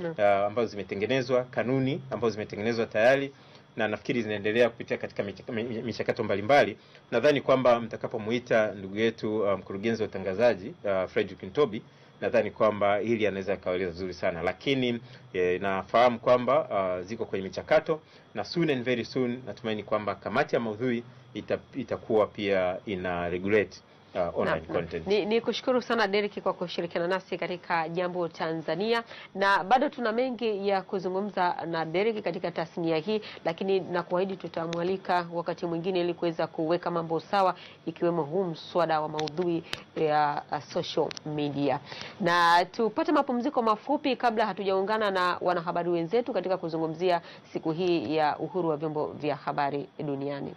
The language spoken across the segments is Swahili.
Uh, ambazo zimetengenezwa, kanuni ambazo zimetengenezwa tayari na nafikiri zinaendelea kupitia katika michakato mbalimbali. Nadhani kwamba mtakapomuita ndugu yetu uh, mkurugenzi wa utangazaji uh, Fredrick Ntobi, nadhani kwamba hili anaweza akaeleza vizuri sana, lakini eh, nafahamu kwamba uh, ziko kwenye michakato na soon and very soon natumaini kwamba kamati ya maudhui ita, itakuwa pia ina regulate uh, online na, content. Ni, ni kushukuru sana Derek kwa kushirikiana nasi katika Jambo Tanzania, na bado tuna mengi ya kuzungumza na Derek katika tasnia hii, lakini na kuahidi tutamwalika wakati mwingine ili kuweza kuweka mambo sawa, ikiwemo huu mswada wa maudhui ya uh, social media. Na tupate mapumziko mafupi kabla hatujaungana na wanahabari wenzetu katika kuzungumzia siku hii ya uhuru wa vyombo vya habari duniani.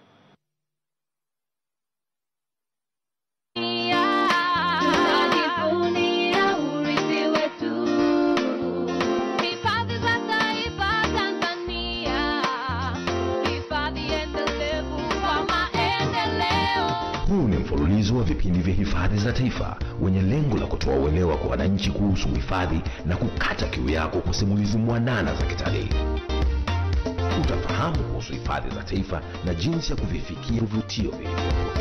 Ni mfululizo wa vipindi vya hifadhi za taifa wenye lengo la kutoa uelewa kwa wananchi kuhusu hifadhi na kukata kiu yako kwa simulizi mwanana za kitalii. Utafahamu kuhusu hifadhi za taifa na jinsi ya kuvifikia vivutio vilivyopo.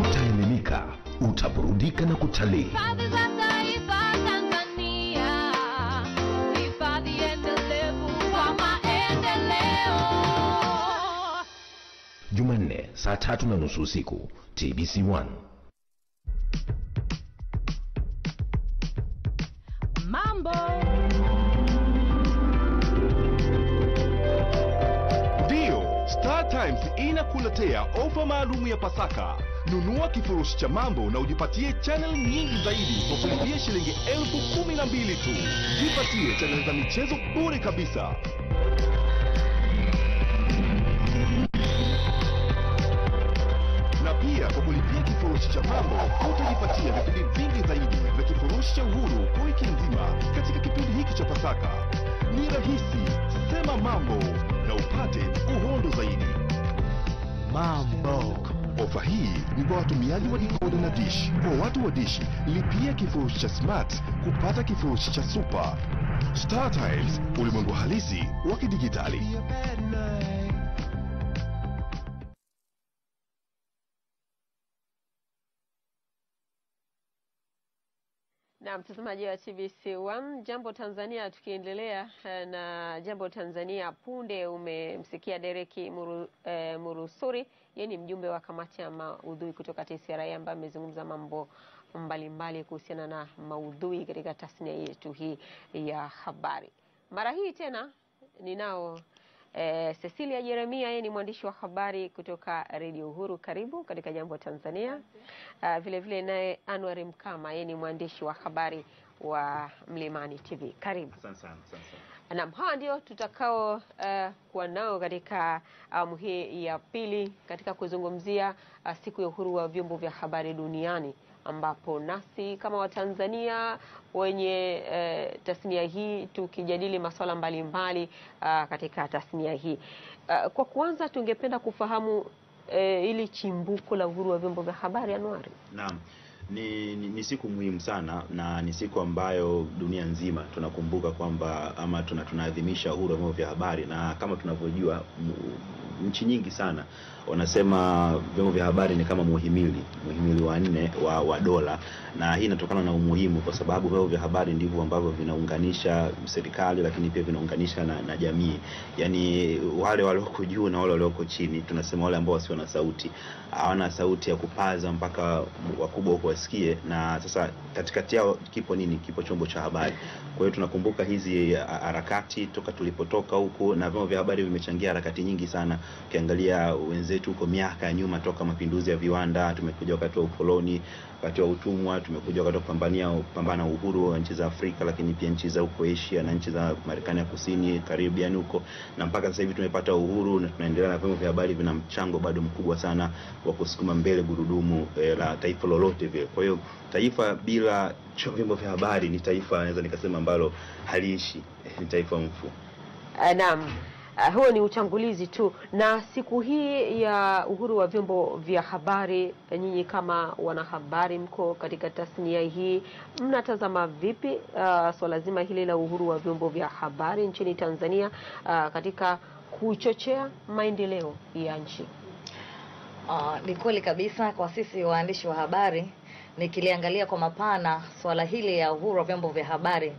Utaelimika, utaburudika na kutalii. Jumanne saa tatu na nusu usiku TBC1. Mambo Ndiyo, Star Times inakuletea ofa maalumu ya Pasaka. Nunua kifurushi cha mambo na ujipatie chaneli nyingi zaidi kwa kulipia shilingi elfu kumi na mbili tu. Jipatie chaneli za michezo bure kabisa. Pia kwa kulipia kifurushi cha mambo utajipatia vipindi vingi zaidi vya kifurushi cha uhuru kwa wiki nzima katika kipindi hiki cha Pasaka. Ni rahisi, sema mambo na upate uhondo zaidi. Mambo. Ofa hii ni kwa watumiaji wa dikoda na dish. Kwa watu wa dish, lipia kifurushi cha smart kupata kifurushi cha super. StarTimes, ulimwengu halisi wa kidijitali. Na mtazamaji wa TBC1 Jambo Tanzania, tukiendelea eh, na Jambo Tanzania, punde umemsikia Dereki Muru, eh, Murusuri, yeye ni mjumbe wa kamati ya maudhui kutoka TCRA ambaye amezungumza mambo mbalimbali kuhusiana na maudhui katika tasnia yetu hii ya habari. Mara hii tena ninao eh, Cecilia Jeremia, yeye ni mwandishi wa habari kutoka Radio Uhuru. Karibu katika Jambo Tanzania. Uh, vile vile naye Anwar Mkama, yeye ni mwandishi wa habari wa Mlimani TV. Karibu. Asante sana. Naam, hawa ndio tutakao uh, kuwa nao katika awamu hii ya pili katika kuzungumzia uh, siku ya uhuru wa vyombo vya habari duniani ambapo nasi kama Watanzania wenye e, tasnia hii tukijadili masuala mbalimbali uh, katika tasnia hii. A, kwa kwanza tungependa kufahamu e, ili chimbuko la uhuru wa vyombo vya habari Anuari. Naam. Ni, ni, ni siku muhimu sana na ni siku ambayo dunia nzima tunakumbuka kwamba ama tuna tunaadhimisha uhuru wa vyombo vya habari, na kama tunavyojua nchi nyingi sana wanasema vyombo vya habari ni kama muhimili muhimili wa nne wa, wa dola, na hii inatokana na umuhimu, kwa sababu vyombo vya habari ndivyo ambavyo vinaunganisha serikali, lakini pia vinaunganisha na, na jamii, yaani wale walioko juu na wale walioko chini, tunasema wale ambao wasio na sauti hawana sauti ya kupaza mpaka wakubwa huko wasikie, na sasa katikati yao kipo nini? Kipo chombo cha habari. Kwa hiyo tunakumbuka hizi harakati toka tulipotoka huku, na vyombo vya habari vimechangia harakati nyingi sana. Ukiangalia wenzetu huko miaka ya nyuma, toka mapinduzi ya viwanda, tumekuja wakati wa ukoloni, wakati wa utumwa, tumekuja wakati wa kupambania kupambana uhuru wa nchi za Afrika, lakini pia nchi za huko Asia na nchi za Marekani ya Kusini, Caribbean huko, na mpaka sasa hivi tumepata uhuru na tunaendelea, na vyombo vya habari vina mchango bado mkubwa sana wa kusukuma mbele gurudumu eh, la taifa lolote vile. Kwa hiyo taifa bila vyombo vya habari ni taifa naweza nikasema ambalo haliishi, eh, ni taifa mfu. Naam. Uh, huo ni utangulizi tu, na siku hii ya uhuru wa vyombo vya habari, nyinyi kama wanahabari mko katika tasnia hii, mnatazama vipi uh, swala zima hili la uhuru wa vyombo vya habari nchini Tanzania uh, katika kuchochea maendeleo ya nchi? Ah, ni kweli kabisa kwa sisi waandishi wa habari, nikiliangalia kwa mapana swala hili ya uhuru wa vyombo vya habari,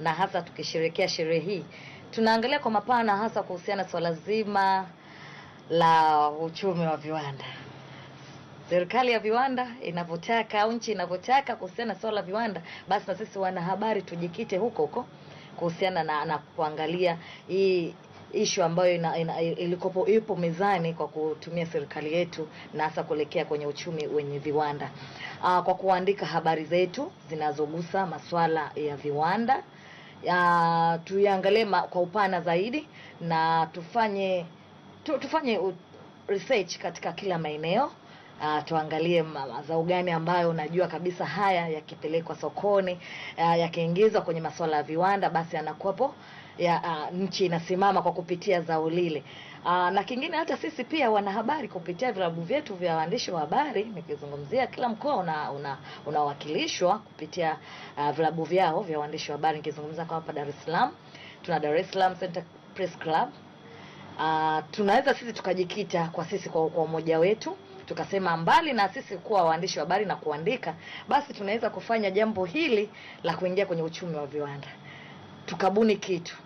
na hasa tukishirikia sherehe hii, tunaangalia kwa mapana hasa kuhusiana na swala zima la uchumi wa viwanda. Serikali ya viwanda inavyotaka au nchi inavyotaka kuhusiana na swala la viwanda, basi na sisi wanahabari tujikite huko huko kuhusiana na, na kuangalia hii ishu ambayo ina, ina, ilikopo ipo mezani kwa kutumia serikali yetu na hasa kuelekea kwenye uchumi wenye viwanda. Aa, kwa kuandika habari zetu zinazogusa masuala ya viwanda tuiangalie kwa upana zaidi na tufanye tu, tufanye research katika kila maeneo Uh, tuangalie mazao gani ambayo unajua kabisa haya yakipelekwa sokoni uh, yakiingizwa kwenye masuala ya viwanda basi anakuwapo ya uh, nchi inasimama kwa kupitia zao lile. Uh, na kingine hata sisi pia wanahabari kupitia vilabu vyetu vya waandishi wa habari, nikizungumzia kila mkoa una una unawakilishwa kupitia uh, vilabu vyao vya waandishi wa habari. Nikizungumza kwa hapa Dar es Salaam, tuna Dar es Salaam Center Press Club. Uh, tunaweza sisi tukajikita kwa sisi kwa, umoja wetu tukasema mbali na sisi kuwa waandishi wa habari na kuandika, basi tunaweza kufanya jambo hili la kuingia kwenye uchumi wa viwanda, tukabuni kitu.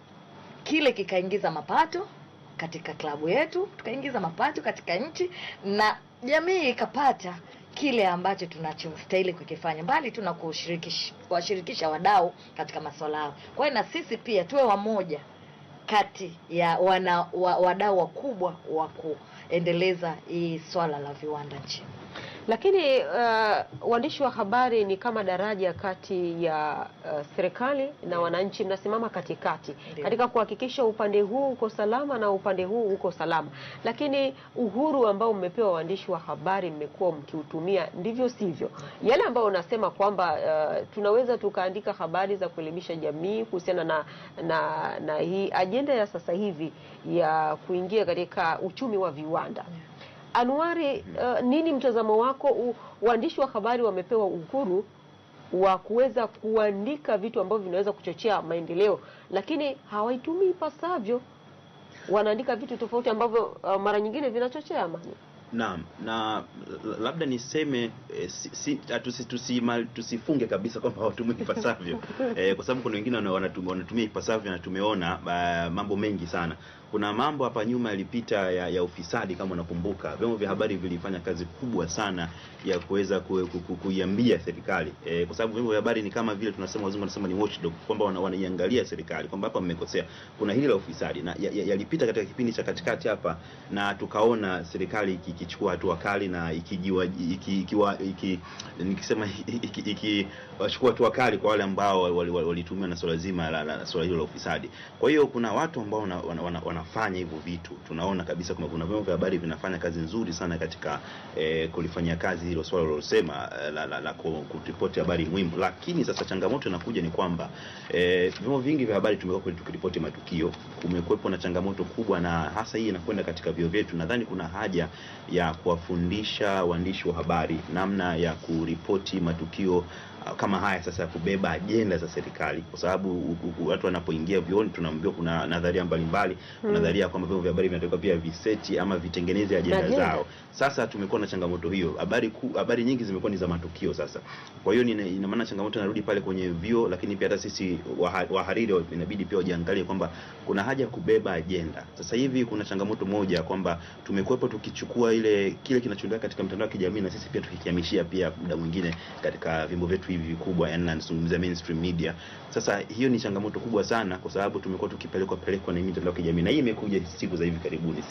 Kile kikaingiza mapato katika klabu yetu, tukaingiza mapato katika nchi na jamii ikapata kile ambacho tunachostahili kukifanya, mbali tu na kuwashirikisha wadau katika masuala hayo. Kwa hiyo na sisi pia tuwe wamoja kati ya wana wa, wadau wakubwa wa kuendeleza hii swala la viwanda nchini. Lakini uh, waandishi wa habari ni kama daraja kati ya uh, serikali na wananchi, mnasimama katikati. Katika kuhakikisha upande huu uko salama na upande huu uko salama. Lakini uhuru ambao mmepewa waandishi wa habari mmekuwa mkiutumia ndivyo sivyo, yale ambayo unasema kwamba uh, tunaweza tukaandika habari za kuelimisha jamii kuhusiana na, na, na hii ajenda ya sasa hivi ya kuingia katika uchumi wa viwanda. Anuari, uh, nini mtazamo wako? Waandishi wa habari wamepewa uhuru wa kuweza kuandika vitu ambavyo vinaweza kuchochea maendeleo, lakini hawaitumii ipasavyo. Wanaandika vitu tofauti ambavyo uh, mara nyingine vinachochea amani. Naam, na labda niseme eh, si, si, tusi, tusifunge kabisa kwamba hawatumii ipasavyo eh, kwa sababu kuna wengine wanatumia ipasavyo na tumeona uh, mambo mengi sana. Kuna mambo hapa nyuma yalipita ya, ya ufisadi kama unakumbuka, vyombo vya habari vilifanya kazi kubwa sana ya kuweza ku- ku- ku- kuiambia serikali e, kwa sababu vyombo vya habari ni kama vile tunasema, wazungu wanasema ni watchdog, kwamba wana- wanaiangalia serikali kwamba hapa mmekosea. Kuna hili la ufisadi na yalipita ya, ya katika kipindi cha katikati hapa, na tukaona serikali iki- ikichukua hatua kali na ikijiwa iki, iki, nikisema iki- iki- ikiwachukua hatua kali kwa wale ambao walitumia wali, wali na swala zima la, la, la swala hilo la ufisadi. Kwa hiyo kuna watu ambao wana, wana, wana, wana, wanafanya hivyo vitu, tunaona kabisa kwamba kuna vyombo vya habari vinafanya kazi nzuri sana katika eh, kulifanyia kazi hilo swala lilosema la, la, la, la ku- kuripoti habari muhimu, lakini sasa changamoto inakuja ni kwamba eh, vyombo vingi vya habari tumekuwa tukiripoti matukio, kumekuwepo na changamoto kubwa, na hasa hii inakwenda katika vyuo vyetu. Nadhani kuna haja ya kuwafundisha waandishi wa habari namna ya kuripoti matukio uh, kama haya sasa ya kubeba ajenda za serikali, kwa sababu watu wanapoingia vioni tunaambiwa kuna nadharia mbalimbali Hmm. nadharia kwamba vyombo vya habari vinatakiwa pia viseti ama vitengeneze ajenda zao. Sasa tumekuwa na changamoto hiyo, habari ku, habari nyingi zimekuwa ni za matukio sasa. Kwa hiyo ina maana changamoto inarudi pale kwenye vyo, lakini pia hata sisi waha- wahariri inabidi pia wajiangalie kwamba kuna haja ya kubeba ajenda. Sasa hivi kuna changamoto moja kwamba tumekuwepo tukichukua ile kile kinachoendelea katika mtandao wa kijamii na sisi pia tukikihamishia pia muda mwingine katika vyombo vyetu hivi vikubwa, yani nazungumzia mainstream media. Sasa hiyo ni changamoto kubwa sana, kwa sababu tumekuwa tukipelekwa pelekwa na mitandao ya kijamii, na hii imekuja siku za hivi karibuni.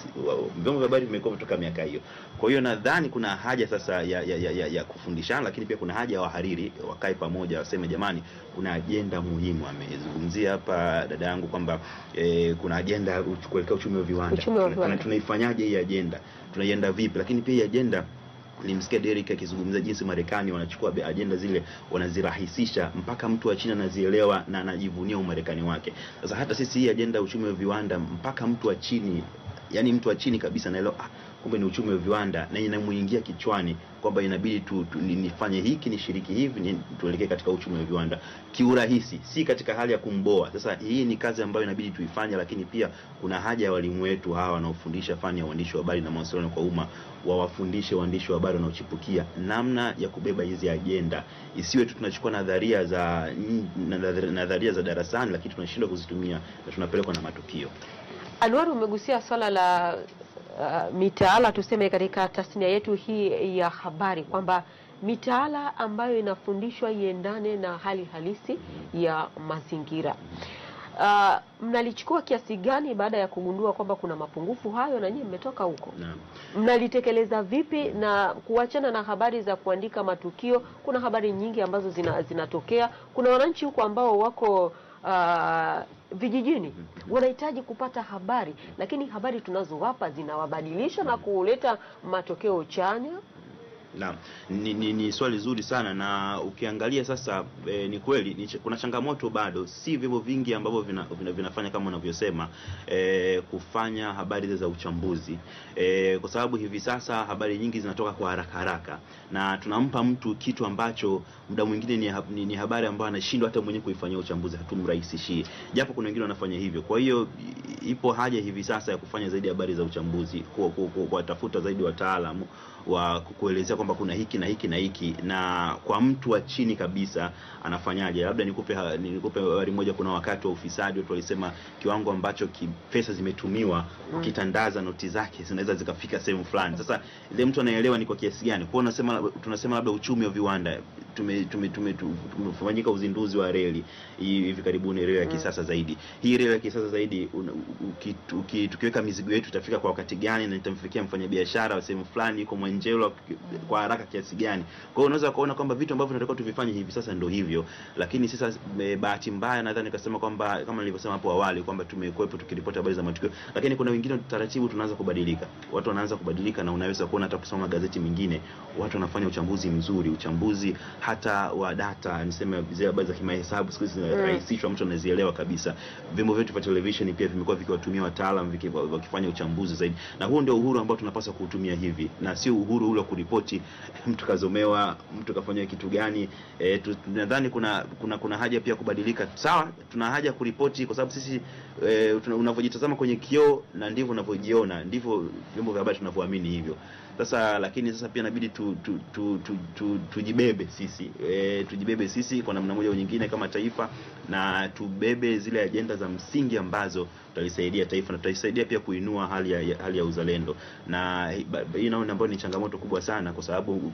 Vyombo vya habari vimekuwa kutoka miaka hiyo. Kwa hiyo nadhani kuna haja sasa ya, ya, ya, ya, ya kufundishana, lakini pia kuna haja ya wahariri wakae pamoja, waseme jamani, kuna ajenda muhimu. Amezungumzia hapa dada yangu kwamba eh, kuna ajenda kuelekea uchumi wa viwanda. Tuna- tunaifanyaje hii ajenda, tunaienda vipi? Lakini pia hii ajenda Nilimsikia Derek akizungumza jinsi Marekani wanachukua ajenda zile wanazirahisisha mpaka mtu wa China anazielewa na anajivunia umarekani wake. Sasa hata sisi hii ajenda ya uchumi wa viwanda mpaka mtu wa chini yani mtu wa chini kabisa anaelewa ah, kumbe ni uchumi wa viwanda na inamuingia kichwani kwamba inabidi tu, tu, nifanye hiki nishiriki hivi ni, tuelekee katika uchumi wa viwanda kiurahisi, si katika hali ya kumboa. Sasa hii ni kazi ambayo inabidi tuifanye, lakini pia kuna haja ya walimu wetu hawa wanaofundisha fani ya uandishi wa habari na mawasiliano kwa umma wawafundishe waandishi wa habari wanaochipukia namna ya kubeba hizi ajenda, isiwe tu tunachukua nadharia za nadharia nadharia za darasani, lakini tunashindwa kuzitumia na tunapelekwa na matukio. Anwar, umegusia swala la uh, mitaala tuseme katika tasnia yetu hii ya habari kwamba mitaala ambayo inafundishwa iendane na hali halisi ya mazingira. Uh, mnalichukua kiasi gani baada ya kugundua kwamba kuna mapungufu hayo, na nyinyi mmetoka huko, Naam. mnalitekeleza vipi na kuachana na habari za kuandika matukio? Kuna habari nyingi ambazo zina, zinatokea. Kuna wananchi huko ambao wako uh, vijijini wanahitaji kupata habari, lakini habari tunazowapa zinawabadilisha na kuleta matokeo chanya. Naam, ni, ni, ni swali zuri sana na ukiangalia sasa e, ni kweli ni, kuna changamoto bado, si vyombo vingi ambavyo vina, vina, vinafanya kama unavyosema e, kufanya habari za uchambuzi. E, kwa sababu hivi sasa habari nyingi zinatoka kwa haraka haraka. Na tunampa mtu kitu ambacho muda mwingine ni, ni, ni habari ambayo anashindwa hata mwenyewe kuifanyia uchambuzi, hatumrahisishie, japo kuna wengine wanafanya hivyo. Kwa hiyo ipo haja hivi sasa ya kufanya zaidi habari za uchambuzi, ku- ku- ku- kuwatafuta zaidi wataalamu wa kuelezea kwamba kuna hiki na hiki na hiki, na kwa mtu wa chini kabisa anafanyaje. Labda nikupe nikupe habari moja. Kuna wakati wa ufisadi watu walisema kiwango ambacho ki, pesa zimetumiwa ukitandaza noti zake zinaweza zikafika sehemu fulani. Sasa ile mtu anaelewa ni kwa kiasi gani. Kwa unasema tunasema labda uchumi wa viwanda tume tume tume tumefanyika uzinduzi wa reli hii hivi karibuni, reli ya kisasa zaidi. Hii reli ya kisasa zaidi tukiweka mizigo yetu itafika kwa wakati gani na itamfikia mfanyabiashara wa sehemu fulani yuko Mwanjelwa kwa haraka kiasi gani? Kwa hiyo unaweza kuona kwamba vitu ambavyo tunatakiwa tuvifanye hivi sasa ndio hivyo, lakini sasa e, bahati mbaya nadhani nikasema kwamba kama nilivyosema hapo awali kwamba tumekuwepo tukiripoti habari za matukio, lakini kuna wengine taratibu tunaanza kubadilika, watu wanaanza kubadilika, na unaweza kuona hata kusoma magazeti mengine watu wanafanya uchambuzi mzuri, uchambuzi hata wa data, niseme zile habari za kimahesabu siku hizi zinarahisishwa, mtu anazielewa kabisa. Vyombo vyetu vya television pia vimekuwa vikiwatumia wataalam wakifanya uchambuzi zaidi, na huo ndio uhuru ambao tunapaswa kuutumia hivi, na sio uhuru ule kuripoti mtu kazomewa, mtu kafanywa kitu gani. E, nadhani kuna kuna kuna haja pia kubadilika. Sawa, tuna haja kuripoti kwa sababu sisi e, unavyojitazama kwenye kioo na ndivyo unavyojiona, ndivyo vyombo vya habari tunavyoamini hivyo. Sasa lakini sasa pia inabidi tu, tu, tu, tu, tu, tujibebe sisi. E, tujibebe sisi kwa namna moja au nyingine kama taifa, na tubebe zile ajenda za msingi ambazo tutalisaidia taifa na tutaisaidia pia kuinua hali ya, hali ya uzalendo, na hii naona ambayo ni changamoto kubwa sana, kwa sababu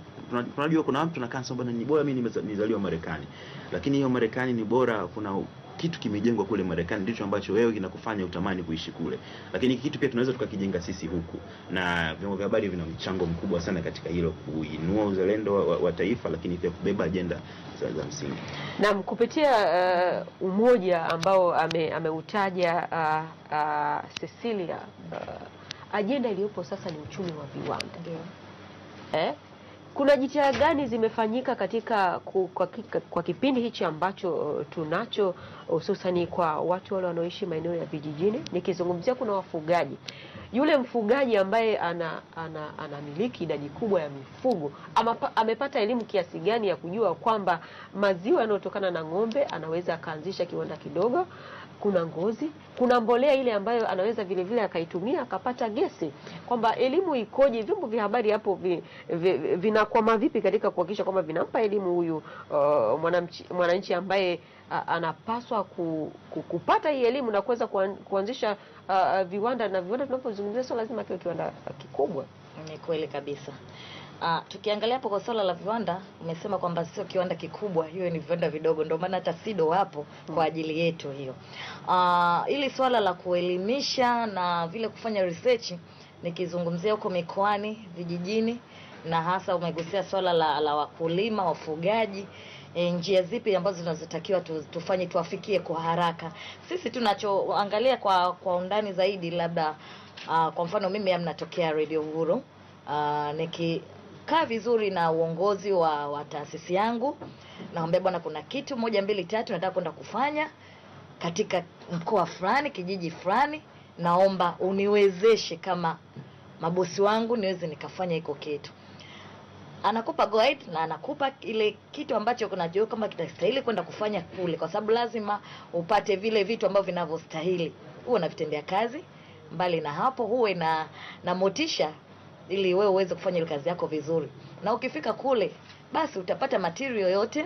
tunajua kuna watu tunakaa sababu ni bora mimi nimezaliwa Marekani, lakini hiyo Marekani ni bora, kuna kitu kimejengwa kule Marekani ndicho ambacho wewe kinakufanya utamani kuishi kule, lakini hiki kitu pia tunaweza tukakijenga sisi huku, na vyombo vya habari vina mchango mkubwa sana katika hilo, kuinua uzalendo wa, wa, wa taifa, lakini pia kubeba ajenda za, za msingi. Naam, kupitia uh, umoja ambao ameutaja ame, uh, uh, Cecilia uh, ajenda iliyopo sasa ni uchumi wa viwanda yeah. eh? Kuna jitihada gani zimefanyika katika kwa, kwa kipindi hichi ambacho uh, tunacho hususani kwa watu wale wanaoishi maeneo ya vijijini? Nikizungumzia kuna wafugaji, yule mfugaji ambaye ana, ana, anamiliki idadi kubwa ya mifugo ama, amepata elimu kiasi gani ya kujua kwamba maziwa yanayotokana na ng'ombe anaweza akaanzisha kiwanda kidogo kuna ngozi, kuna mbolea ile ambayo anaweza vile vile akaitumia akapata gesi, kwamba elimu ikoje? Vyombo vya habari hapo vi, vi, vinakwama vipi katika kuhakikisha kwamba vinampa elimu huyu uh, mwananchi ambaye uh, anapaswa ku, ku, kupata hii elimu na kuweza kuan, kuanzisha uh, viwanda na viwanda tunavyozungumzia sio lazima kiwe kiwanda kikubwa. Ni kweli kabisa. Uh, tukiangalia hapo kwa swala la viwanda, umesema kwamba sio kiwanda kikubwa, hiyo ni viwanda vidogo, ndio maana hata SIDO wapo kwa ajili yetu hiyo. Uh, ili swala la kuelimisha na vile kufanya research, nikizungumzia huko mikoani, vijijini, na hasa umegusia swala la, la wakulima, wafugaji E, njia zipi ambazo zinazotakiwa tu, tufanye tuafikie kwa haraka. Sisi tunachoangalia kwa kwa undani zaidi labda uh, kwa mfano mimi amnatokea Radio Uhuru uh, niki kukaa vizuri na uongozi wa, wa taasisi yangu. Naambia bwana kuna kitu moja mbili tatu nataka kwenda kufanya katika mkoa fulani kijiji fulani. Naomba uniwezeshe kama mabosi wangu niweze nikafanya hiko kitu. Anakupa guide na anakupa ile kitu ambacho unajua kama kitastahili kwenda kufanya kule kwa sababu lazima upate vile vitu ambavyo vinavyostahili. Huwe unavitendea kazi mbali na hapo huwe na na motisha ili wewe uweze kufanya ile kazi yako vizuri. Na ukifika kule basi utapata material yote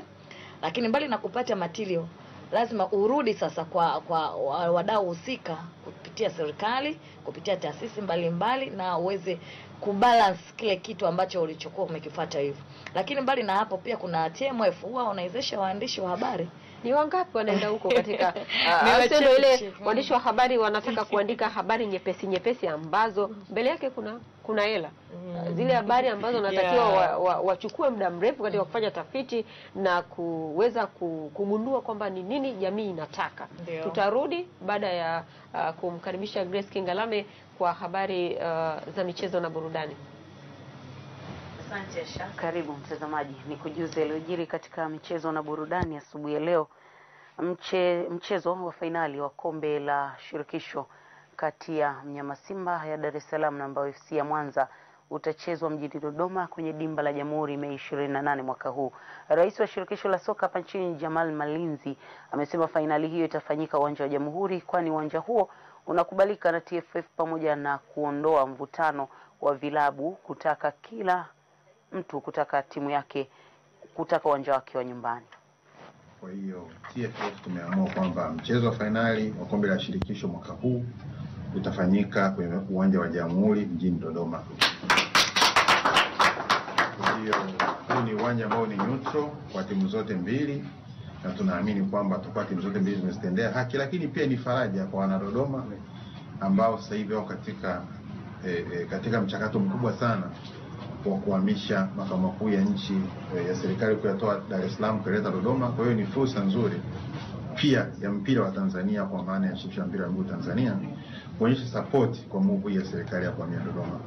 lakini mbali na kupata material lazima urudi sasa kwa kwa wadau husika kupitia serikali kupitia taasisi mbalimbali na uweze kubalance kile kitu ambacho ulichokuwa umekifuata hivyo lakini mbali na hapo pia kuna TMF huwa wanawezesha waandishi wa habari. Ni wangapi wanaenda huko katika uh, ile wachache. waandishi wa habari wanataka kuandika habari nyepesi nyepesi ambazo mbele yake kuna kuna hela mm. zile habari ambazo wanatakiwa Yeah. wa, wa, wachukue muda mrefu katika kufanya tafiti na kuweza kugundua kwamba ni nini jamii inataka. Deo. Tutarudi baada ya uh, kumkaribisha Grace Kingalame kwa habari uh, za michezo na burudani. asante Asha Karibu mtazamaji, nikujuze yaliyojiri katika michezo na burudani asubuhi ya leo. Mche, mchezo wa fainali wa kombe la shirikisho kati ya mnyama Simba ya Dar es Salaam na Mbao FC ya Mwanza utachezwa mjini Dodoma kwenye dimba la Jamhuri Mei 28 mwaka huu. Rais wa shirikisho la soka hapa nchini Jamal Malinzi amesema fainali hiyo itafanyika uwanja wa Jamhuri, kwani uwanja huo unakubalika na TFF pamoja na kuondoa mvutano wa vilabu kutaka kila mtu kutaka timu yake kutaka uwanja wake wa nyumbani. Kwa hiyo TFF tumeamua kwamba mchezo wa fainali wa kombe la shirikisho mwaka huu utafanyika kwenye uwanja wa Jamhuri mjini Dodoma. Hiyo huu ni uwanja ambao ni neutral kwa timu zote mbili, na tunaamini kwamba tutakuwa timu zote mbili zimezitendea haki, lakini pia ni faraja kwa wanadodoma ambao sasa hivi wako katika eh, eh, katika mchakato mkubwa sana wa kuhamisha makao makuu ya nchi eh, ya serikali kuyatoa Dar es Salaam kuleta Dodoma. Kwa hiyo ni fursa nzuri pia ya mpira wa Tanzania kwa maana ya shirikisho la mpira wa miguu Tanzania kuonyesha support kwa move hii ya serikali ya kuhamia Dodoma.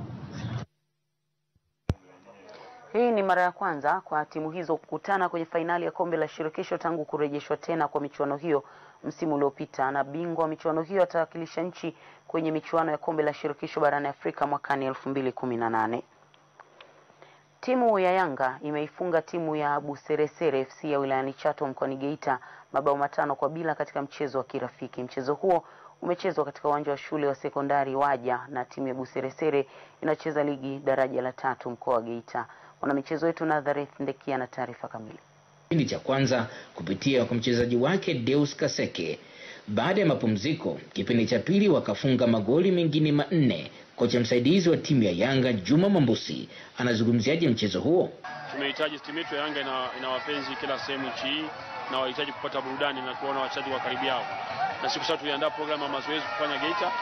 Hii ni mara ya kwanza kwa timu hizo kukutana kwenye fainali ya kombe la shirikisho tangu kurejeshwa tena kwa michuano hiyo msimu uliopita, na bingwa wa michuano hiyo atawakilisha nchi kwenye michuano ya kombe la shirikisho barani Afrika mwakani elfu mbili kumi na nane. Timu ya Yanga imeifunga timu ya Buseresere FC ya wilayani Chato mkoani Geita mabao matano kwa bila katika mchezo wa kirafiki. Mchezo huo umechezwa katika uwanja wa shule wa sekondari Waja na timu ya Buseresere inacheza ligi daraja la tatu mkoa wa Geita. Mwanamichezo wetu Nazareth Ndekia na taarifa kamili. kipindi cha kwanza kupitia kwa mchezaji wake Deus Kaseke. Baada ya mapumziko, kipindi cha pili wakafunga magoli mengine manne. Kocha msaidizi wa timu ya Yanga Juma Mambusi anazungumziaje mchezo huo? tumehitaji timu yetu ya Yanga ina, ina wapenzi kila sehemu nchi hii na wahitaji kupata burudani na kuona wachezaji wa karibu yao, na siku sasa tuliandaa programu ya mazoezi kufanya Geita.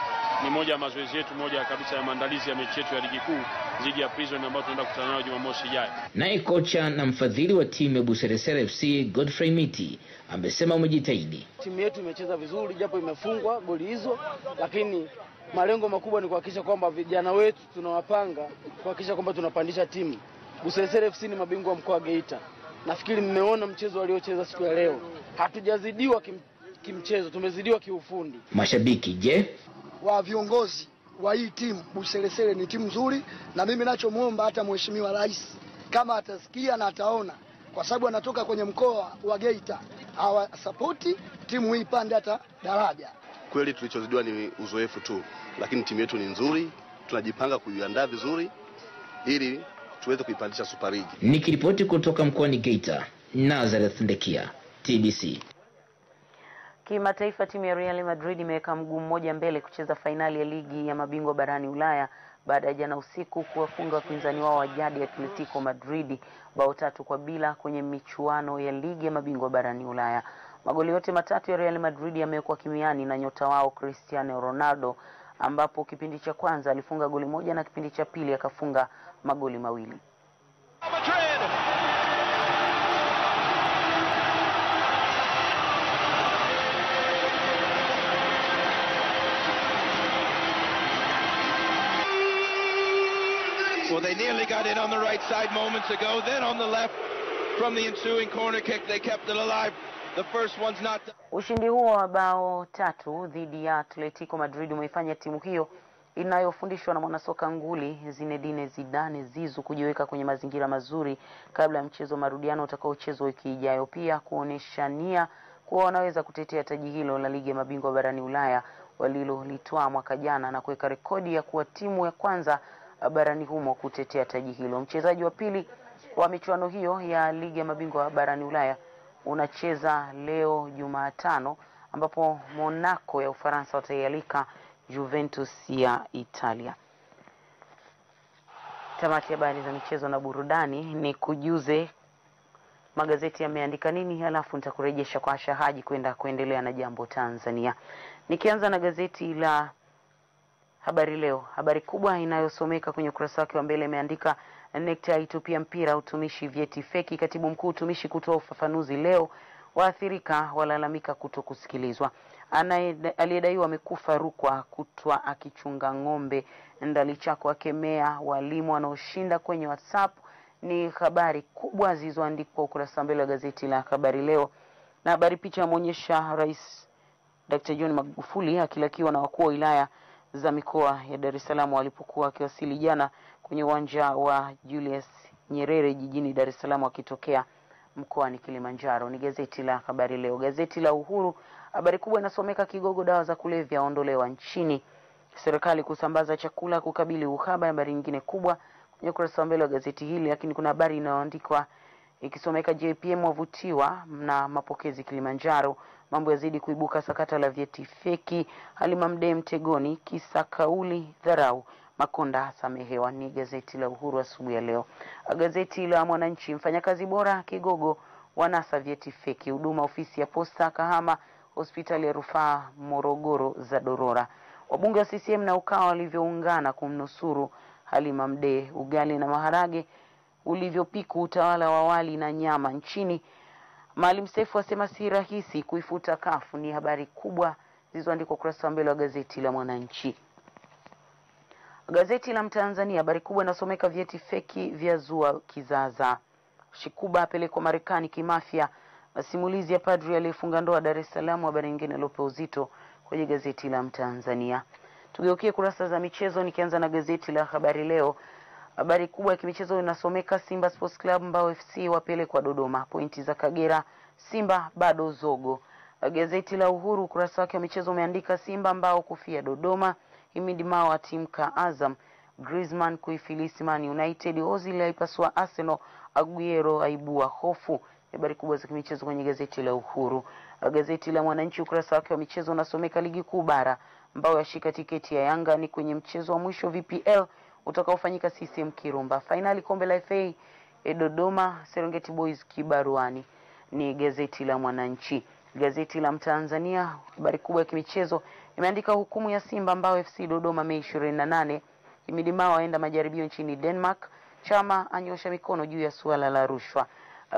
Ni moja ya mazoezi yetu moja kabisa ya maandalizi ya mechi yetu ya ligi kuu dhidi ya Prison ambayo tunaenda kukutana nayo Jumamosi ijayo. Naye kocha na mfadhili wa timu ya Buseresere FC Godfrey Miti amesema umejitahidi. Timu yetu imecheza vizuri japo imefungwa goli hizo, lakini malengo makubwa ni kuhakikisha kwamba vijana wetu tunawapanga kuhakikisha kwamba tunapandisha timu. Buseresere FC ni mabingwa wa mkoa wa Geita. Nafikiri mmeona mchezo waliocheza siku ya leo. Hatujazidiwa kim, kimchezo, tumezidiwa kiufundi. Mashabiki je, wa viongozi wa hii timu Buselesele ni timu nzuri, na mimi nachomwomba hata mheshimiwa rais kama atasikia na ataona, kwa sababu anatoka kwenye mkoa wa Geita, awasapoti timu hii pande hata daraja. Kweli tulichozidiwa ni uzoefu tu, lakini timu yetu ni nzuri, tunajipanga kuiandaa vizuri ili tuweze kuipandisha Super League. nikiripoti kutoka mkoani Geita, Nazareth Ndekia, TBC. Kimataifa, timu ya Real Madrid imeweka mguu mmoja mbele kucheza fainali ya ligi ya mabingwa barani Ulaya baada ya jana usiku kuwafunga wapinzani wao wa jadi Atletico Madrid bao tatu kwa bila kwenye michuano ya ligi ya mabingwa barani Ulaya. Magoli yote matatu ya Real Madrid yamewekwa kimiani na nyota wao Cristiano Ronaldo, ambapo kipindi cha kwanza alifunga goli moja na kipindi cha pili akafunga magoli mawili. Well, they nearly got in on the right side moments ago. Then on the left, from the ensuing corner kick, they kept it alive. The first one's not. Ushindi huo wa bao tatu dhidi ya Atletico Madrid umeifanya timu hiyo inayofundishwa na mwanasoka nguli Zinedine Zidane Zizu kujiweka kwenye mazingira mazuri kabla ya mchezo wa marudiano utakaochezwa wiki ijayo, pia kuonesha nia kuwa wanaweza kutetea taji hilo la ligi ya mabingwa barani Ulaya walilolitwaa mwaka jana na kuweka rekodi ya kuwa timu ya kwanza barani humo kutetea taji hilo. Mchezaji wa pili wa michuano hiyo ya ligi ya mabingwa barani Ulaya unacheza leo Jumatano ambapo Monaco ya Ufaransa wataialika Juventus ya Italia. Tamati ya habari za michezo na burudani ni kujuze magazeti yameandika nini, halafu nitakurejesha kwa shahaji kwenda kuendelea na jambo Tanzania. Nikianza na gazeti la Habari Leo, habari kubwa inayosomeka kwenye ukurasa wake wa mbele imeandika NECTA aitupia mpira utumishi vyeti feki. Katibu mkuu utumishi kutoa ufafanuzi leo. Waathirika walalamika kuto kusikilizwa. Aliyedaiwa amekufa Rukwa kutwa akichunga ng'ombe. Ndalichako akemea walimu wanaoshinda kwenye WhatsApp. Ni habari kubwa zilizoandikwa ukurasa mbele wa gazeti la Habari Leo, na habari picha yamwonyesha Rais Dr. John Magufuli akilakiwa na wakuu wa wilaya za mikoa ya Dar es Salaam walipokuwa wakiwasili jana kwenye uwanja wa Julius Nyerere jijini Dar es Salaam wakitokea mkoani Kilimanjaro. Ni gazeti la Habari Leo. Gazeti la Uhuru, habari kubwa inasomeka kigogo dawa za kulevya ondolewa nchini, serikali kusambaza chakula kukabili uhaba. Habari nyingine kubwa kwenye ukurasa wa mbele wa gazeti hili, lakini kuna habari inayoandikwa ikisomeka JPM wavutiwa na mapokezi Kilimanjaro, mambo yazidi kuibuka sakata la vyeti feki, Halima Mdee mtegoni, kisa kauli dharau, Makonda asamehewa. Ni gazeti la Uhuru asubuhi ya leo. Gazeti la Mwananchi, mfanyakazi bora kigogo wanasa vyeti feki, huduma ofisi ya posta Kahama, hospitali ya rufaa Morogoro za dorora, wabunge wa CCM na Ukawa walivyoungana kumnusuru Halima Mdee, ugali na maharage ulivyopiku utawala wa wali na nyama nchini. Maalim Seif asema si rahisi kuifuta kafu. Ni habari kubwa zilizoandikwa ukurasa wa mbele wa gazeti la Mwananchi. Gazeti la Mtanzania, habari kubwa inasomeka vyeti feki vya zua kizaza, Shikuba apelekwa Marekani kimafya, masimulizi ya padri aliyefunga ndoa Dar es Salaam. Habari nyingine iliyopewa uzito kwenye gazeti la Mtanzania. Tugeukie kurasa za michezo, nikianza na gazeti la Habari Leo. Habari kubwa ya kimichezo inasomeka Simba Sports Club Mbao FC wapelekwa Dodoma, pointi za Kagera, Simba bado zogo. Gazeti la Uhuru ukurasa wake wa michezo umeandika Simba Mbao kufia Dodoma, Himidi Mao atimka Azam, Griezmann kuifilisi Man United, Ozil aipasua Arsenal, Aguero aibua hofu. Habari kubwa za kimichezo kwenye gazeti la Uhuru. Gazeti la Mwananchi ukurasa wake wa michezo unasomeka ligi kuu bara, Mbao yashika tiketi ya Yanga ni kwenye mchezo wa mwisho VPL utakaofanyika CCM Kirumba. Fainali kombe la FA e Dodoma, Serengeti Boys kibaruani. Ni gazeti la Mwananchi. Gazeti la Mtanzania, habari kubwa ya kimichezo imeandika hukumu ya Simba ambao FC Dodoma Mei 28. Himidi waenda aenda majaribio nchini Denmark. Chama anyosha mikono juu ya suala la rushwa.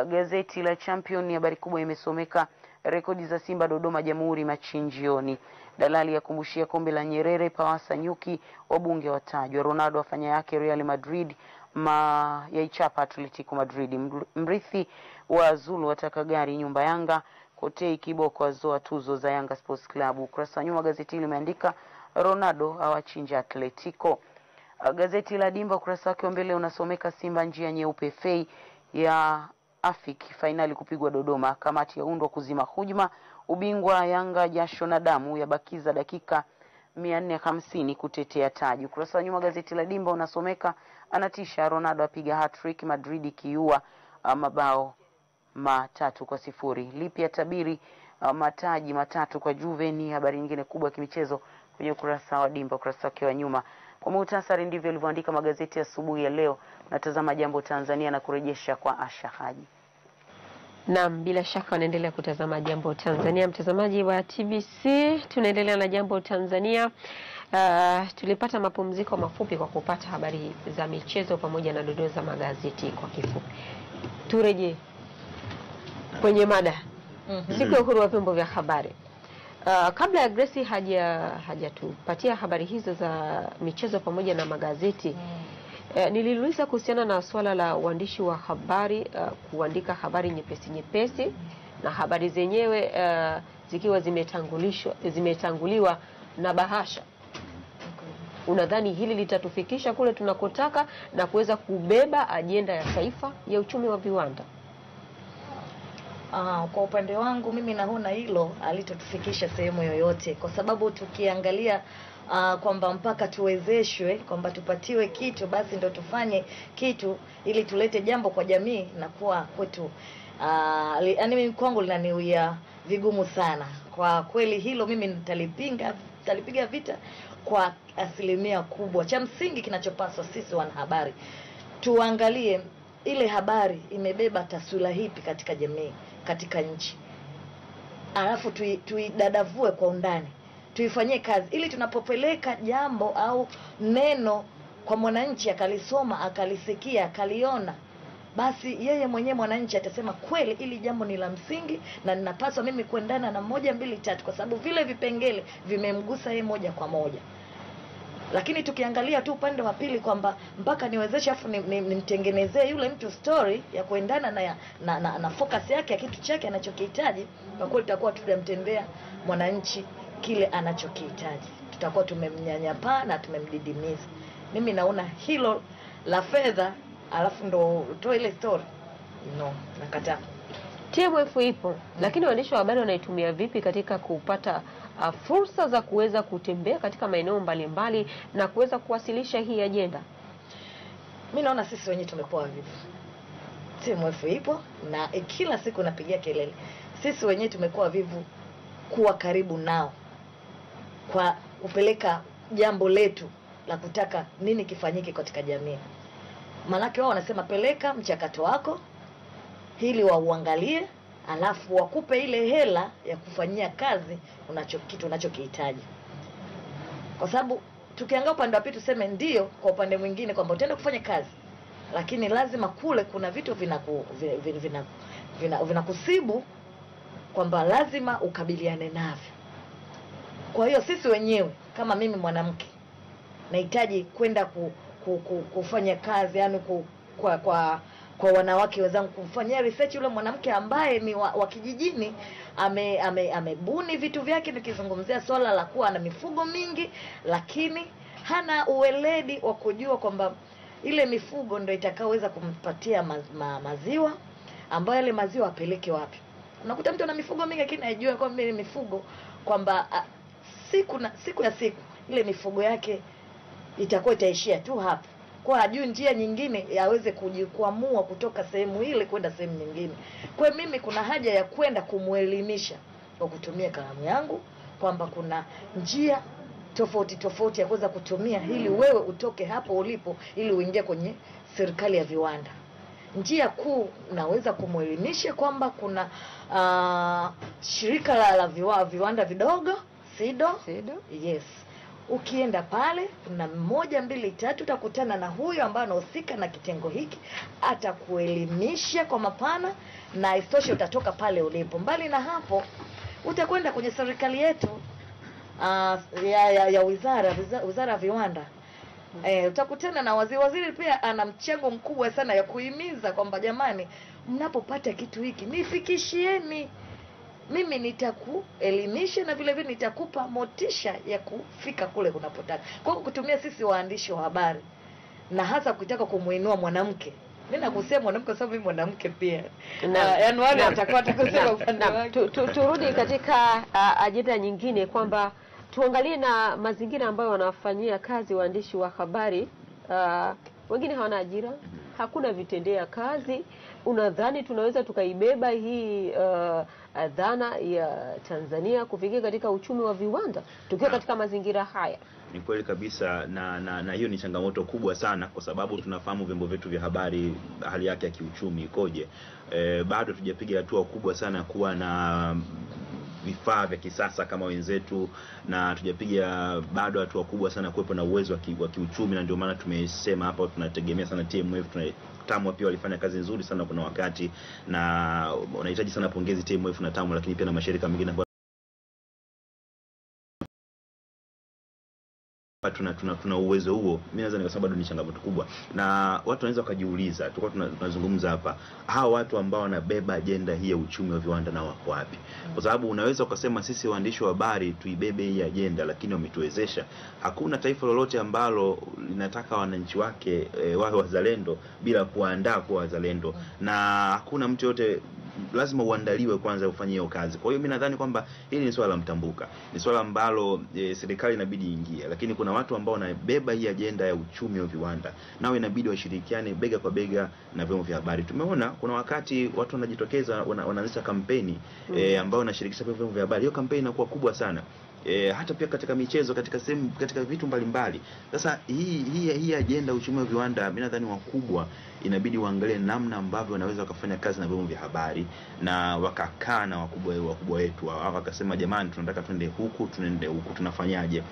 Gazeti la Champion, habari kubwa imesomeka rekodi za Simba Dodoma Jamhuri machinjioni. Dalali ya kumbushia kombe la Nyerere Pawasa nyuki wabunge watajwa. Ronaldo afanya yake Real Madrid ma yaichapa Atletico Madrid. Mrithi wa Zulu wataka gari nyumba Yanga. Kotei Kiboko azoa tuzo za Yanga Sports Club. Ukurasa wa nyuma gazeti limeandika Ronaldo awachinja Atletico. Gazeti la Dimba ukurasa wake wa mbele unasomeka Simba njia nyeupe fei ya Afik fainali kupigwa Dodoma. Kamati ya undwa kuzima hujuma. Ubingwa Yanga jasho na damu yabakiza dakika mia nne hamsini kutetea taji. Ukurasa wa nyuma gazeti la Dimba unasomeka anatisha Ronaldo apiga hat-trick Madrid ikiua mabao matatu kwa sifuri. Lipi ya tabiri uh, mataji matatu kwa Juve ni habari nyingine kubwa ya kimichezo kwenye ukurasa wa Dimba, ukurasa wake wa nyuma. Kwa muhtasari, ndivyo ilivyoandika magazeti asubuhi ya, ya leo. Natazama Jambo Tanzania na kurejesha kwa Asha Haji. Naam, bila shaka wanaendelea kutazama Jambo Tanzania, mtazamaji wa TBC. Tunaendelea na Jambo Tanzania. Uh, tulipata mapumziko mafupi kwa kupata habari za michezo pamoja na dondoo za magazeti kwa kifupi. Turejee kwenye mada mm -hmm. siku ya uhuru wa vyombo vya habari. Uh, kabla ya Grace haja hajatupatia habari hizo za michezo pamoja na magazeti Eh, niliuliza kuhusiana na swala la uandishi wa habari uh, kuandika habari nyepesi nyepesi na habari zenyewe uh, zikiwa zimetangulishwa zimetanguliwa na bahasha. Unadhani hili litatufikisha kule tunakotaka na kuweza kubeba ajenda ya taifa ya uchumi wa viwanda? Uh, kwa upande wangu mimi naona hilo alitotufikisha sehemu yoyote, kwa sababu tukiangalia ah, kwamba mpaka tuwezeshwe kwamba tupatiwe kitu basi ndo tufanye kitu ili tulete jambo kwa jamii, na kuwa kwetu yaani mimi kwangu linaniwia vigumu sana kwa kweli. Hilo mimi nitalipinga, nitalipiga vita kwa asilimia kubwa. Cha msingi kinachopaswa sisi wanahabari tuangalie ile habari imebeba taswira hipi katika jamii, katika nchi, alafu tuidadavue tui- kwa undani, tuifanyie kazi, ili tunapopeleka jambo au neno kwa mwananchi akalisoma, akalisikia, akaliona, basi yeye mwenyewe mwananchi atasema kweli, ili jambo ni la msingi na ninapaswa mimi kuendana na moja mbili tatu, kwa sababu vile vipengele vimemgusa yeye moja kwa moja. Lakini tukiangalia tu upande wa pili kwamba mpaka niwezeshe afu nimtengenezee ni, ni yule mtu story ya kuendana na, ya- na, na, na focus yake ya kitu chake anachokihitaji, kwa kweli tutakuwa tujamtendea mwananchi kile anachokihitaji, tutakuwa tumemnyanyapaa na tumemdidimiza. Mimi naona hilo la fedha, alafu ndo utoe ile story, no, nakataa. TMF ipo, lakini waandishi wa habari wanaitumia vipi katika kupata uh, fursa za kuweza kutembea katika maeneo mbalimbali na kuweza kuwasilisha hii ajenda? mi naona sisi wenyewe tumepoa vipi. TMF ipo na e, kila siku napigia kelele, sisi wenyewe tumekuwa vivu kuwa karibu nao kwa kupeleka jambo letu la kutaka nini kifanyike katika jamii. Maanake wao wanasema peleka mchakato wako ili wauangalie, alafu wakupe ile hela ya kufanyia kazi unacho kitu unachokihitaji kwa sababu tukiangaa upande wa pili tuseme ndio, kwa upande mwingine kwamba utaenda kufanya kazi, lakini lazima kule kuna vitu vinaku vina, vina, vina, vina, vinakusibu kwamba lazima ukabiliane navyo. Kwa hiyo sisi wenyewe kama mimi mwanamke nahitaji kwenda ku, ku, ku, kufanya kazi yani ku, kwa, kwa kwa wanawake wenzangu kumfanyia research yule mwanamke ambaye ni wa, wa kijijini amebuni ame, ame, vitu vyake, nikizungumzia swala la kuwa ana mifugo mingi, lakini hana uweledi wa kujua kwamba ile mifugo ndio itakaoweza kumpatia ma, ma, maziwa ambayo yale maziwa apeleke wapi. Unakuta mtu ana mifugo mingi lakini haijua kwamba ile mifugo kwamba siku na siku ya siku ile mifugo yake itakuwa itaishia tu hapo kwa hajui njia nyingine yaweze kujikwamua kutoka sehemu ile kwenda sehemu nyingine. Kwa mimi kuna haja ya kwenda kumwelimisha kwa kutumia kalamu yangu kwamba kuna njia tofauti tofauti ya kuweza kutumia ili wewe utoke hapo ulipo ili uingie kwenye serikali ya viwanda. Njia kuu naweza kumwelimisha kwamba kuna uh, shirika la, la viwa, viwanda vidogo SIDO. SIDO. Yes ukienda pale kuna moja mbili tatu utakutana na huyo ambaye anahusika na kitengo hiki atakuelimisha kwa mapana na isitoshe utatoka pale ulipo mbali na hapo utakwenda kwenye serikali yetu uh, ya, ya, ya wizara wiza- wizara ya viwanda Eh, utakutana na waziri. Waziri pia ana mchango mkubwa sana ya kuhimiza kwamba jamani, mnapopata kitu hiki nifikishieni mimi nitakuelimisha na vile vile nitakupa motisha ya kufika kule unapotaka. Kwa hiyo kutumia sisi waandishi wa habari na hasa kutaka kumuinua mwanamke. Mimi nakusema mwanamke kwa sababu mimi mwanamke pia. Na- uh, yani wale watakuwa atakusema upande wake. tu- tu- Turudi katika uh, ajenda nyingine kwamba tuangalie na mazingira ambayo wanafanyia kazi waandishi wa habari. Uh, wengine hawana ajira, hakuna vitendea kazi. Unadhani tunaweza tukaibeba hii uh, dhana ya Tanzania kufikia katika uchumi wa viwanda tukiwa katika mazingira haya? Ni kweli kabisa na, na na hiyo ni changamoto kubwa sana, kwa sababu tunafahamu vyombo vyetu vya habari hali yake ya kiuchumi ikoje. E, bado tujapiga hatua kubwa sana kuwa na vifaa vya kisasa kama wenzetu, na tujapiga bado hatua kubwa sana kuwepo na uwezo wa ki- wa kiuchumi, na ndio maana tumesema hapa tunategemea sana TMF tuna TAMWA pia walifanya kazi nzuri sana kuna wakati, na unahitaji sana pongezi TMF na TAMWA, lakini pia na mashirika mengine ambayo tuna, tuna, tuna uwezo huo, mimi naweza nikasema bado ni changamoto kubwa, na watu wanaweza wakajiuliza, tulikuwa tuna- tunazungumza hapa, hawa watu ambao wanabeba ajenda hii ya uchumi wa viwanda nao wako wapi? Kwa sababu unaweza ukasema sisi waandishi wa habari tuibebe hii ajenda, lakini wametuwezesha. Hakuna taifa lolote ambalo linataka wananchi wake e, wawe wazalendo bila kuwaandaa kuwa wazalendo, na hakuna mtu yote lazima uandaliwe kwanza ufanye hiyo kazi. Kwa hiyo mimi nadhani kwamba hili ni swala la mtambuka, ni swala ambalo e, serikali inabidi iingie, lakini kuna watu ambao wanabeba hii ajenda ya uchumi wa viwanda, nao inabidi washirikiane bega kwa bega na vyombo vya habari. Tumeona kuna wakati watu wanajitokeza wana, wanaanzisha kampeni e, ambao wanashirikisha vyombo vya habari. Hiyo kampeni inakuwa kubwa sana. E, hata pia katika michezo katika sehemu katika vitu mbalimbali. Sasa hii hii hii ajenda uchumi wa viwanda, mimi nadhani wakubwa inabidi waangalie namna ambavyo wanaweza wakafanya kazi na vyombo vya habari na wakakaa na wakubwa wakubwa wetu wakasema, jamani, tunataka tuende huku, tunende huku, tunafanyaje?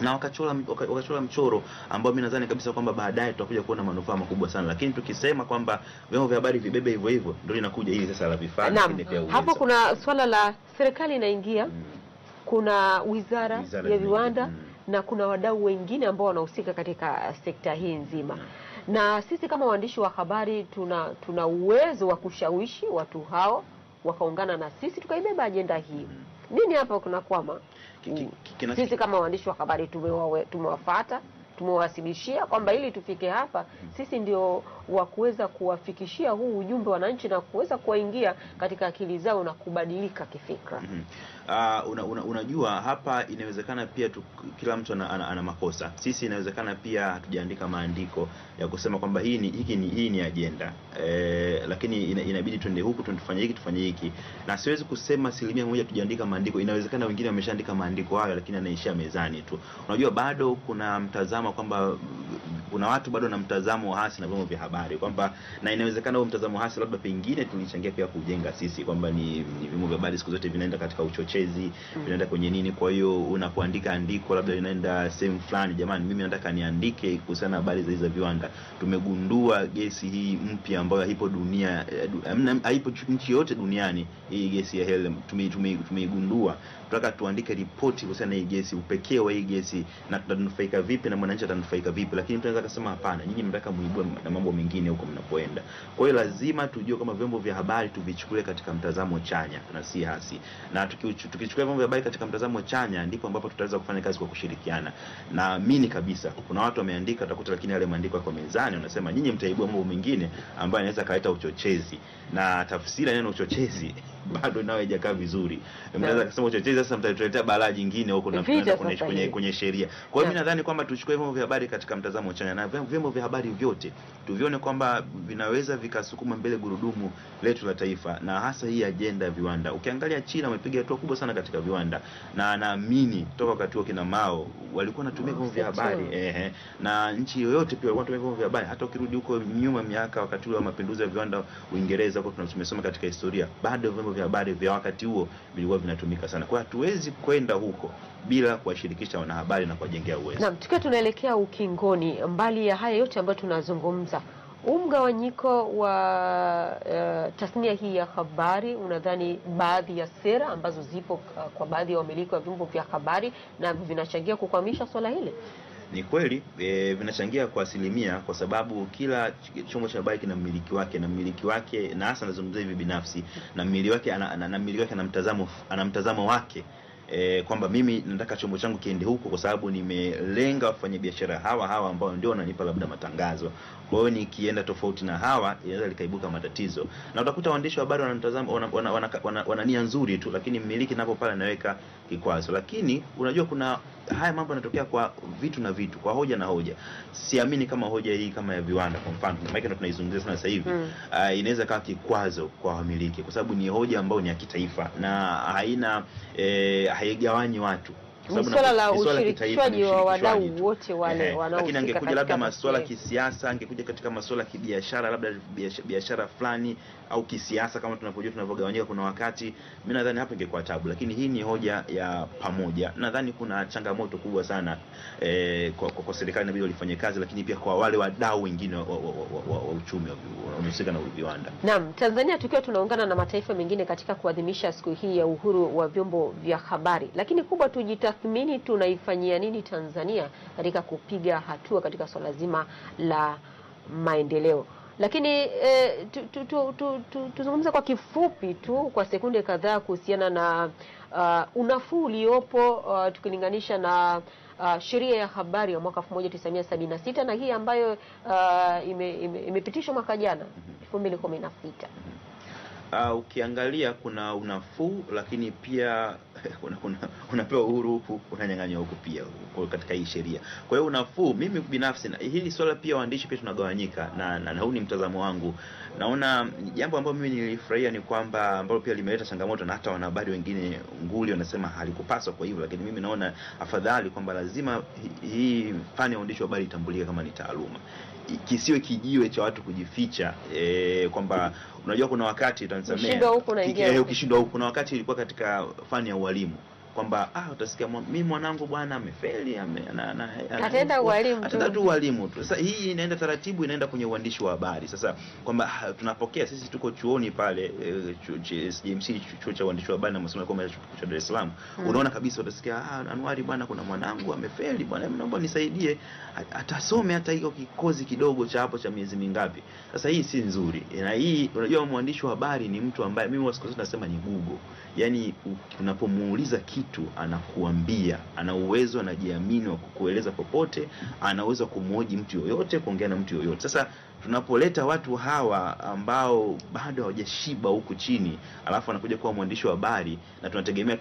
Na wakachora wakachora mchoro ambao mimi nadhani kabisa kwamba baadaye tutakuja kuona manufaa makubwa sana, lakini tukisema kwamba vyombo vya habari vibebe hivyo hivyo, ndio linakuja hili sasa la vifaa, hapo kuna swala la serikali inaingia, kuna wizara, Wizara ya viwanda viwanda na kuna wadau wengine ambao wanahusika katika sekta hii nzima. Na sisi kama waandishi wa habari tuna tuna uwezo wa kushawishi watu hao wakaungana na sisi tukaibeba ajenda hii. Nini hapa kunakwama? Kina- Sisi kama waandishi wa habari tumewafata tumewawasilishia kwamba ili tufike hapa sisi ndio wa kuweza kuwafikishia huu ujumbe wananchi na kuweza kuwaingia katika akili zao na kubadilika kifikra. Mm -hmm. Uh, una, una, unajua hapa inawezekana pia tu, kila mtu ana, ana, ana makosa. Sisi inawezekana pia hatujaandika maandiko ya kusema kwamba hii ni hiki ni hii ni ajenda eh, lakini ina, inabidi twende huku tufanye hiki tufanye hiki, na siwezi kusema asilimia moja tujaandika maandiko. Inawezekana wengine wameshaandika maandiko hayo, lakini anaishia mezani tu. Unajua bado kuna mtazamo kwamba kuna watu bado na mtazamo hasi na vyombo vya habari kwamba, na inawezekana huo mtazamo hasi labda pengine tulichangia pia kujenga sisi kwamba ni, ni vyombo vya habari siku zote vinaenda katika uchochezi vinaenda kwenye nini. Kwa hiyo unapoandika andiko labda linaenda sehemu fulani, jamani, mimi nataka niandike kuhusiana na habari za hizo viwanda. Tumegundua gesi hii mpya ambayo haipo dunia eh, haipo nchi yote duniani, hii gesi ya helium tume- tume- tumeigundua. Tunataka tuandike ripoti kuhusiana na hii gesi, upekee wa hii gesi na tutanufaika vipi na mwananchi atanufaika vipi, lakini mtu anaweza akasema hapana, nyinyi mnataka muibue na mambo mengine huko mnapoenda. Kwa hiyo lazima tujue kama vyombo vya habari tuvichukulie katika mtazamo chanya na si hasi, na tukichukua tukichukulia vyombo vya habari katika mtazamo chanya, ndipo ambapo tutaweza kufanya kazi kwa kushirikiana. Naamini kabisa kuna watu wameandika, utakuta lakini yale maandiko yako mezani, unasema nyinyi mtaibua mambo mengine ambayo yanaweza kaleta uchochezi, na tafsiri ya neno uchochezi bado nayo haijakaa vizuri. Mnaweza kusema uchochezi, sasa mtatuletea balaa jingine huko na kwenye, kwenye, sheria. Kwa hiyo mimi nadhani kwamba tuchukue vyombo vya habari katika mtazamo chanya na vyombo- vya habari vyote tuvione kwamba vinaweza vikasukuma mbele gurudumu letu la taifa, na hasa hii ajenda ya viwanda. Ukiangalia China wamepiga hatua kubwa sana katika viwanda, na naamini toka wakati huo kina Mao walikuwa wanatumia vyombo vya habari ehe, na nchi yoyote pia walikuwa wanatumia vyombo vya habari. Hata ukirudi huko nyuma miaka, wakati ule wa mapinduzi ya viwanda Uingereza, huko tumesoma katika historia, bado vyombo vya habari vya wakati huo vilikuwa vinatumika sana. Kwa hatuwezi kwenda huko bila kuwashirikisha wanahabari na kuwajengea uwezo. Naam, tukiwa tunaelekea ukingoni, mbali ya haya yote ambayo tunazungumza, huu mgawanyiko wa uh, tasnia hii ya habari, unadhani baadhi ya sera ambazo zipo uh, kwa baadhi ya wamiliki wa vyombo vya habari na vinachangia kukwamisha swala hili? Ni kweli e, vinachangia kwa asilimia, kwa sababu kila chombo cha habari kina mmiliki wake, na mmiliki wake, na hasa nazungumzia hivi binafsi, na mmiliki wake ana, ana, na mmiliki wake ana mtazamo ana mtazamo wake e, kwamba mimi nataka chombo changu kiende huko kwa sababu nimelenga wafanyabiashara hawa hawa ambao ndio wananipa labda matangazo. Kwa hiyo nikienda tofauti na hawa inaweza likaibuka matatizo, na utakuta waandishi wa habari wanamtazama wana, wana, wana, wana, wana nia nzuri tu, lakini mmiliki napo pale anaweka kikwazo. Lakini unajua kuna haya mambo yanatokea kwa vitu na vitu, kwa hoja na hoja. Siamini kama hoja hii kama ya viwanda kwa mfano, maana ndio tunaizungumzia sana sasa hivi Mm. uh, inaweza kaa kikwazo kwa wamiliki, kwa sababu ni hoja ambayo ni ya kitaifa na haina eh, haigawanyi watu Ni swala la ushirikishwaji wa wadau wote wale wanaohusika lakini angekuja labda masuala ya kisiasa, angekuja katika masuala ya kibiashara, labda biashara fulani au kisiasa, kama tunavyojua tunavyogawanyika, kuna wakati mimi nadhani hapo ingekuwa tabu, lakini hii ni hoja ya pamoja. Nadhani kuna changamoto kubwa sana eh, kwa, kwa, kwa serikali inabidi walifanye kazi, lakini pia kwa wale wadau wengine wa, wa, wa, wa, wa uchumi wa- wanaohusika na viwanda. Naam, Tanzania tukiwa tunaungana na mataifa mengine katika kuadhimisha siku hii ya uhuru wa vyombo vya habari, lakini kubwa tujita, unatathmini tunaifanyia nini Tanzania katika kupiga hatua katika swala zima la maendeleo. Lakini eh, tu, tu, tu, tu, tu, tuzungumze kwa kifupi tu kwa sekunde kadhaa kuhusiana na uh, unafuu uliopo uh, tukilinganisha na uh, sheria ya habari ya mwaka 1976 na hii ambayo uh, imepitishwa ime- ime- mwaka jana 2016. Uh, ukiangalia kuna unafuu lakini pia una, una, unapewa uhuru huku unanyang'anywa huku pia katika hii sheria. Kwa hiyo unafuu, mimi binafsi na hili swala pia waandishi pia tunagawanyika na, na, na huu ni mtazamo wangu. Naona jambo ambalo mimi nilifurahia ni kwamba ambalo pia limeleta changamoto na hata wanahabari wengine nguli wanasema halikupaswa kwa hivyo, lakini mimi naona afadhali kwamba lazima hi- hii fani ya uandishi wa habari itambulike kama ni taaluma kisiwe kijiwe cha watu kujificha e, kwamba unajua kuna wakati tansamea Ukishindwa huku unaingia Eh, ukishindwa huku kuna wakati ilikuwa katika fani ya ualimu kwamba ah utasikia mimi mwanangu bwana amefeli ame, Ataenda ualimu tu. ataenda tu. ualimu tu. Sasa hii inaenda taratibu inaenda kwenye uandishi wa habari. Sasa kwamba ah, tunapokea sisi tuko chuoni pale eh, chuo cha- SJMC chu- chuo cha uandishi wa habari na masomo ya chuo cha Dar es Salaam. Mm. unaona kabisa utasikia ah, Anuari bwana kuna mwanangu amefeli bwana naomba nisaidie. Atasome hata hiyo kikozi kidogo cha hapo cha miezi mingapi. Sasa hii si nzuri. Na hii unajua mwandishi wa habari ni mtu ambaye mimi wasikuzi siku nasema ni Google u- unapomuuliza kitu anakuambia ana uwezo anajiamini wa kukueleza popote ana uwezo wa kumhoji mtu yoyote kuongea na mtu yoyote. Sasa tunapoleta watu hawa ambao bado hawajashiba huku chini alafu anakuja kuwa mwandishi wa habari na tunategemea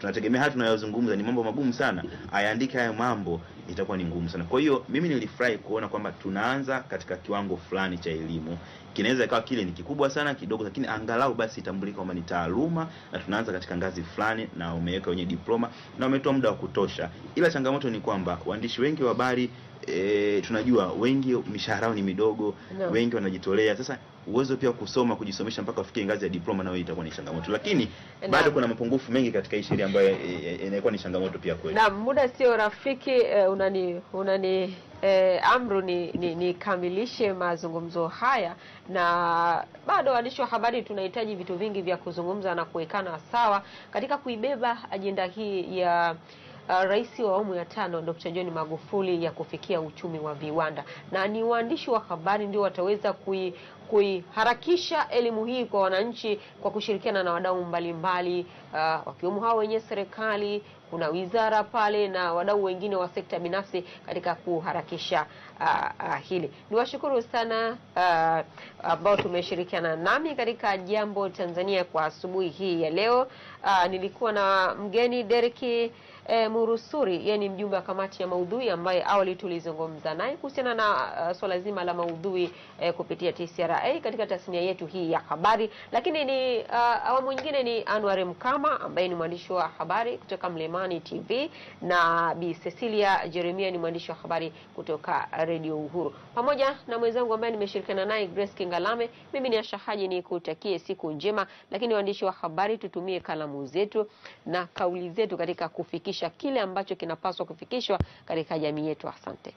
tunategemea haya tunayozungumza ni mambo magumu sana ayaandike haya mambo itakuwa ni ngumu sana. Kwa hiyo mimi nilifurahi kuona kwamba tunaanza katika kiwango fulani cha elimu kinaweza ikawa kile ni kikubwa sana kidogo lakini angalau basi itambulika kwamba ni taaluma na tunaanza katika ngazi fulani na umeweka wenye diploma na umetoa muda wa kutosha. Ila changamoto ni kwamba waandishi wengi wa habari e, tunajua wengi mishahara ni midogo No. wengi wanajitolea sasa uwezo pia kusoma kujisomesha mpaka ufikie ngazi ya diploma nayo itakuwa ni changamoto lakini Naam. bado kuna mapungufu mengi katika hii sheria ambayo e, e, inakuwa ni changamoto pia kweli Na muda sio rafiki eh, unani unani eh, amru ni ni- nikamilishe mazungumzo haya, na bado waandishi wa habari tunahitaji vitu vingi vya kuzungumza na kuwekana sawa katika kuibeba ajenda hii ya uh, rais wa awamu ya tano Dr. John Magufuli ya kufikia uchumi wa viwanda, na ni waandishi wa habari ndio wataweza kui kuiharakisha elimu hii kwa wananchi kwa kushirikiana na wadau mbalimbali uh, wakiwemo hao wenye serikali, kuna wizara pale na wadau wengine wa sekta binafsi katika kuharakisha uh, uh, hili. Niwashukuru sana uh, ambao tumeshirikiana nami katika Jambo Tanzania kwa asubuhi hii ya leo. Uh, nilikuwa na mgeni Dereki E, Murusuri yeye ni mjumbe wa kamati ya maudhui ambaye awali tulizungumza naye kuhusiana na uh, swala zima la maudhui e, kupitia TCRA katika tasnia yetu hii ya habari. Lakini ni uh, awamu nyingine ni Anwar Mkama ambaye ni mwandishi wa habari kutoka Mlimani TV na Bi Cecilia Jeremia ni mwandishi wa habari kutoka Radio Uhuru, pamoja na mwenzangu ambaye nimeshirikiana naye Grace Kingalame. Mimi ni Asha Haji, ni kutakie siku njema, lakini waandishi wa habari tutumie kalamu zetu na kauli zetu katika kufikisha kile ambacho kinapaswa kufikishwa katika jamii yetu. Asante.